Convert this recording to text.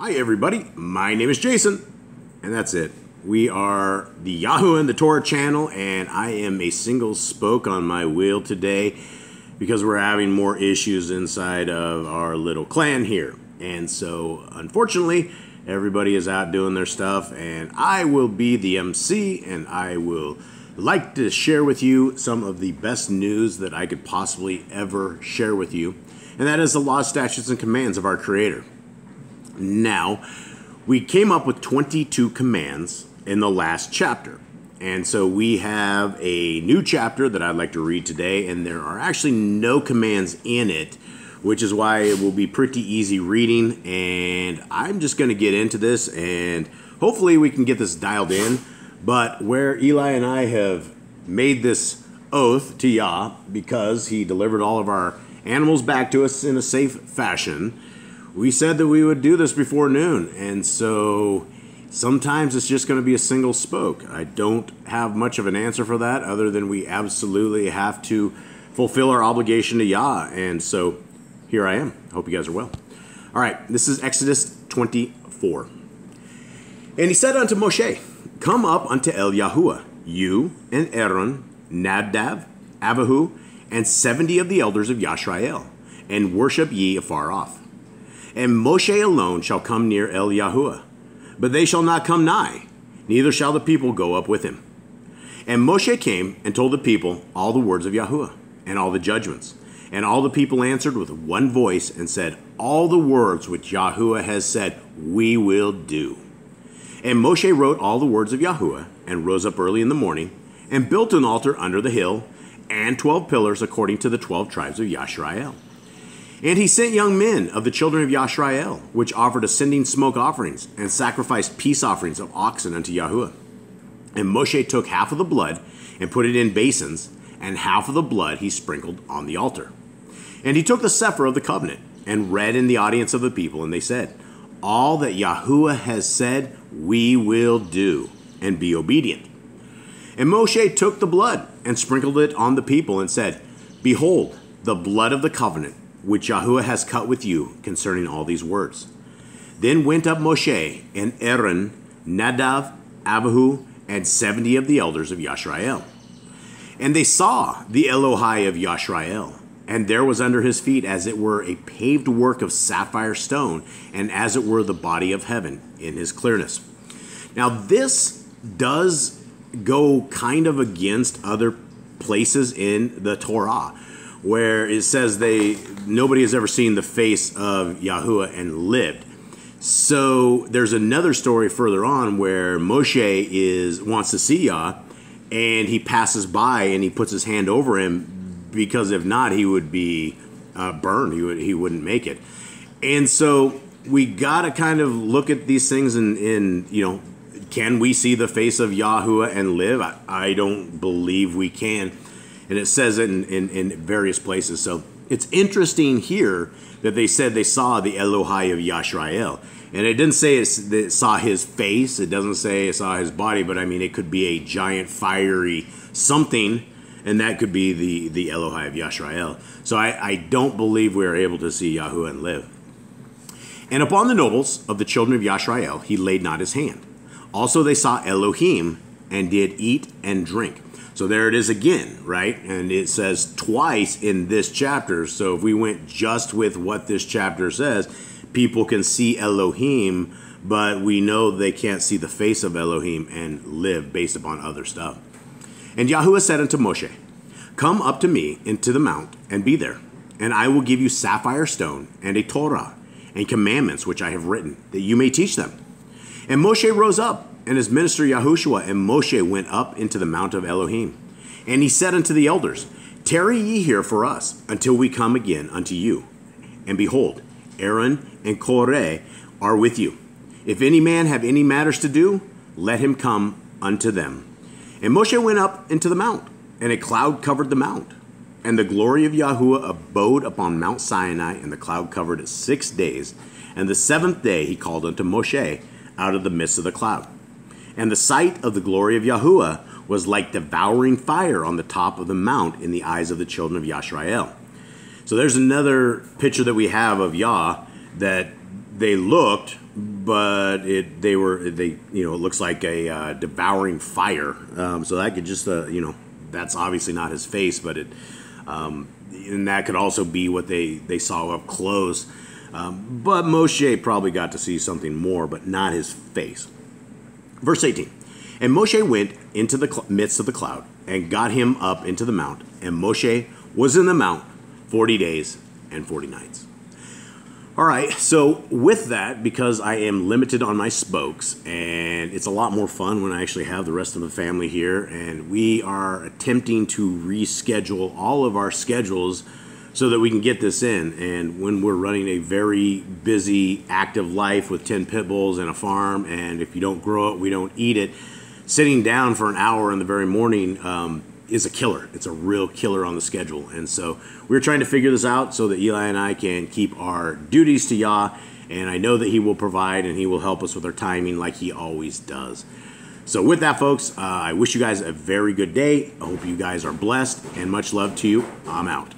Hi, everybody. My name is Jason, and that's it. We are the Yahoo and the Torah channel, and I am a single spoke on my wheel today because we're having more issues inside of our little clan here. And so, unfortunately, everybody is out doing their stuff, and I will be the MC, and I will like to share with you some of the best news that I could possibly ever share with you, and that is the law, statutes, and commands of our Creator. Now, we came up with 22 commands in the last chapter. And so we have a new chapter that I'd like to read today, and there are actually no commands in it, which is why it will be pretty easy reading. And I'm just going to get into this, and hopefully we can get this dialed in. But where Eli and I have made this oath to Yah because he delivered all of our animals back to us in a safe fashion, we said that we would do this before noon. And so sometimes it's just going to be a single spoke. I don't have much of an answer for that other than we absolutely have to fulfill our obligation to Yah. And so here I am. Hope you guys are well. All right, this is Exodus 24. And he said unto Moshe, Come up unto El Yahuwah, you and Aaron, Nadab, Abihu, and seventy of the elders of Yashrael, and worship ye afar off. And Moshe alone shall come near El Yahuwah, but they shall not come nigh, neither shall the people go up with him. And Moshe came and told the people all the words of Yahuwah, and all the judgments. And all the people answered with one voice and said, All the words which Yahuwah has said, we will do. And Moshe wrote all the words of Yahuwah, and rose up early in the morning, and built an altar under the hill, and twelve pillars according to the twelve tribes of Yashrael. And he sent young men of the children of Yashrael, which offered ascending smoke offerings, and sacrificed peace offerings of oxen unto Yahuwah. And Moshe took half of the blood, and put it in basins, and half of the blood he sprinkled on the altar. And he took the sefer of the covenant, and read in the audience of the people, and they said, All that Yahuwah has said, we will do, and be obedient. And Moshe took the blood and sprinkled it on the people and said, Behold, the blood of the covenant which Yahuwah has cut with you concerning all these words. Then went up Moshe and Aaron, Nadav, Abihu, and seventy of the elders of Yashrael. And they saw the Elohai of Yashrael, and there was under his feet as it were a paved work of sapphire stone, and as it were the body of heaven in his clearness. Now, this does go kind of against other places in the Torah where it says they nobody has ever seen the face of Yahuwah and lived. So there's another story further on where Moshe is wants to see Yah and he passes by and he puts his hand over him because if not he would be uh, burned he would he wouldn't make it and so we got to kind of look at these things and in you know can we see the face of Yahuwah and live? I, I don't believe we can. And it says it in, in, in, various places. So it's interesting here that they said they saw the Elohai of Yashrael. And it didn't say it saw his face. It doesn't say it saw his body, but I mean, it could be a giant fiery something, and that could be the, the Elohai of Yashrael. So I, I don't believe we are able to see Yahuwah and live. And upon the nobles of the children of Yashrael he laid not his hand. Also, they saw Elohim and did eat and drink. So there it is again, right? And it says twice in this chapter. So if we went just with what this chapter says, people can see Elohim, but we know they can't see the face of Elohim and live based upon other stuff. And Yahuwah said unto Moshe, Come up to me into the mount and be there, and I will give you sapphire stone and a Torah and commandments which I have written, that you may teach them. And Moshe rose up, and his minister Yahushua, and Moshe went up into the mount of Elohim. And he said unto the elders, Tarry ye here for us, until we come again unto you. And behold, Aaron and Koreh are with you. If any man have any matters to do, let him come unto them. And Moshe went up into the mount, and a cloud covered the mount. And the glory of Yahuwah abode upon Mount Sinai, and the cloud covered it six days. And the seventh day he called unto Moshe, out of the midst of the cloud. And the sight of the glory of Yahuwah was like devouring fire on the top of the mount in the eyes of the children of Yashrael. So there's another picture that we have of Yah that they looked, but it they were they you know it looks like a uh, devouring fire. Um, so that could just uh, you know that's obviously not his face, but it um, and that could also be what they they saw up close. Um, but Moshe probably got to see something more, but not his face. Verse 18. And Moshe went into the cl- midst of the cloud and got him up into the mount. And Moshe was in the mount 40 days and 40 nights. All right, so with that, because I am limited on my spokes, and it's a lot more fun when I actually have the rest of the family here, and we are attempting to reschedule all of our schedules so that we can get this in. And when we're running a very busy, active life with 10 pit bulls and a farm, and if you don't grow it, we don't eat it, sitting down for an hour in the very morning um, is a killer. It's a real killer on the schedule. And so we're trying to figure this out so that Eli and I can keep our duties to Yah. And I know that He will provide and He will help us with our timing like He always does. So, with that, folks, uh, I wish you guys a very good day. I hope you guys are blessed and much love to you. I'm out.